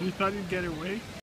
You thought you'd get away?